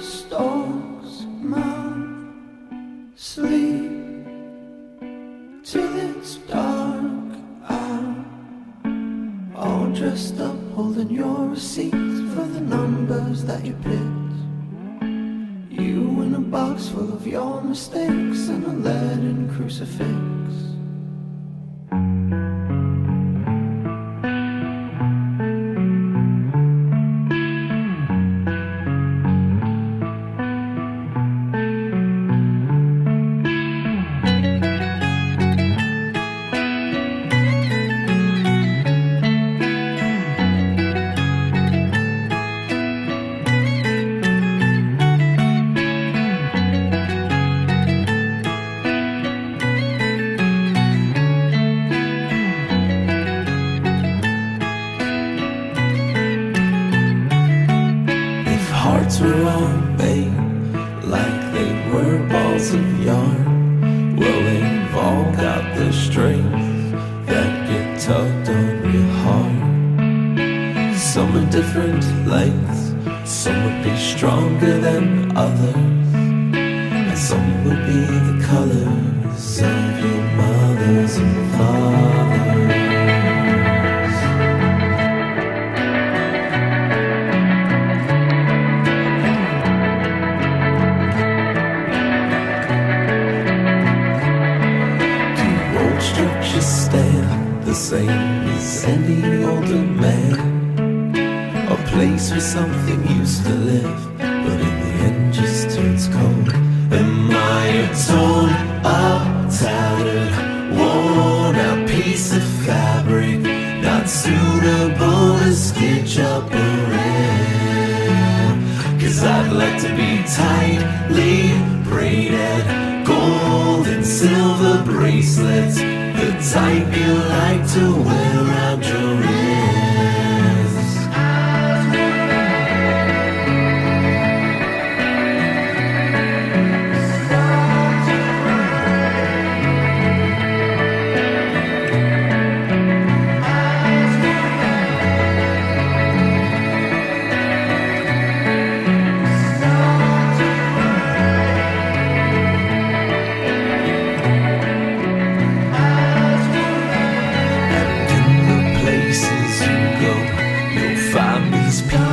stalks mount. Sleep till it's dark out. All dressed up, holding your receipts for the numbers that you picked. You in a box full of your mistakes and a leaden crucifix. Hearts were all made like they were balls of yarn, well, they've all got the strings that get tugged on your heart. Some are different lengths, some would be stronger than others, and some would be the colors of your mothers same as any older man? A place where something used to live, but in the end just turns cold. Am I a torn up, tattered, worn out piece of fabric, not suitable to stitch up around? Cause I'd like to be tightly braided, gold and silver bracelets, type you like to wear peace.